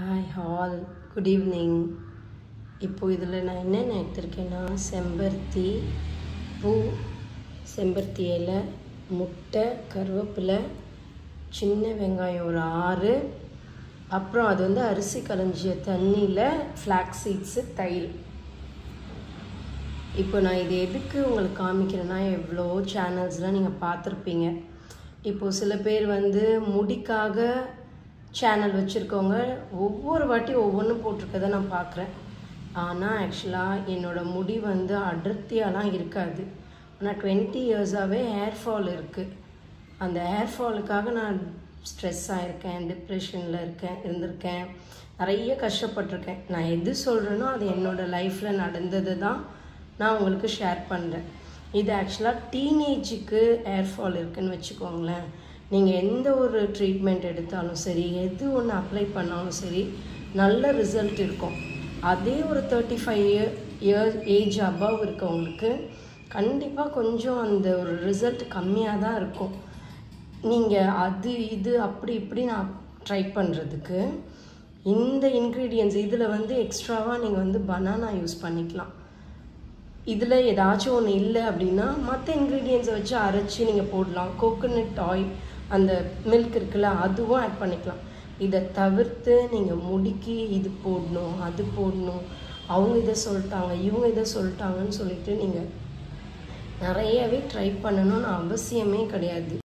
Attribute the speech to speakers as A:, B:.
A: Hi hall good evening இப்போது இதில் நான் என்னென்ன எடுத்திருக்கேன்னா செம்பருத்தி பூ செம்பருத்தி இலை முட்டை கருவேப்பிலை சின்ன வெங்காயம் ஒரு ஆறு. அப்புறம் அது வந்து அரிசி களைஞ்சிய தண்ணியில் ஃப்ளாக்ஸ் சீட்ஸு தயிர். இப்போ நான் இது எதுக்கு உங்களுக்கு காமிக்கிறேன்னா எவ்வளோ சேனல்ஸ்லாம் நீங்கள் பார்த்துருப்பீங்க. இப்போது சில பேர் வந்து முடிக்காக சேனல் வச்சுருக்கவங்க ஒவ்வொரு வாட்டி ஒவ்வொன்றும் போட்டிருக்கதை நான் பார்க்குறேன். ஆனால் ஆக்சுவலாக என்னோடய முடி வந்து அடர்த்தியாலாம் இருக்காது. ஆனால் டுவெண்ட்டி இயர்ஸாகவே ஹேர் ஃபால் இருக்குது அந்த ஹேர் ஃபாலுக்காக நான் ஸ்ட்ரெஸ் ஆகிருக்கேன் டிப்ரெஷனில் இருக்கேன் இருந்திருக்கேன். நிறைய கஷ்டப்பட்டிருக்கேன். நான் எது சொல்கிறேனோ அது என்னோடய லைஃப்பில் நடந்தது தான் நான் உங்களுக்கு ஷேர் பண்ணுறேன் இது ஆக்சுவலாக டீனேஜுக்கு ஹேர் ஃபால் இருக்குதுன்னு வச்சுக்கோங்களேன். நீங்கள் எந்த ஒரு ட்ரீட்மெண்ட் எடுத்தாலும் சரி எது ஒன்று அப்ளை பண்ணாலும் சரி நல்ல ரிசல்ட் இருக்கும். அதே ஒரு thirty five year year age above இருக்கவங்களுக்கு கண்டிப்பாக கொஞ்சம் அந்த ஒரு ரிசல்ட் கம்மியாக தான் இருக்கும். நீங்கள் அது இது அப்படி இப்படி நான் ட்ரை பண்ணுறதுக்கு இந்த இன்க்ரீடியன்ஸ் இதில் வந்து எக்ஸ்ட்ராவாக நீங்கள் வந்து பனானா யூஸ் பண்ணிக்கலாம். இதில் ஏதாச்சும் ஒன்று இல்லை அப்படின்னா மற்ற இன்க்ரீடியன்ஸை வச்சு அரைச்சி நீங்கள் போடலாம். கோகோனட் ஆயில் அந்த மில்க் இருக்குல்ல அதுவும் ஆட் பண்ணிக்கலாம். இதை தவிர்த்து நீங்கள் முடிக்கி இது போடணும் அது போடணும். அவங்க இதை சொல்லிட்டாங்க இவங்க இதை சொல்லிட்டாங்கன்னு சொல்லிட்டு நீங்கள் நிறையவே ட்ரை பண்ணணும்னு அவசியமே கிடையாது.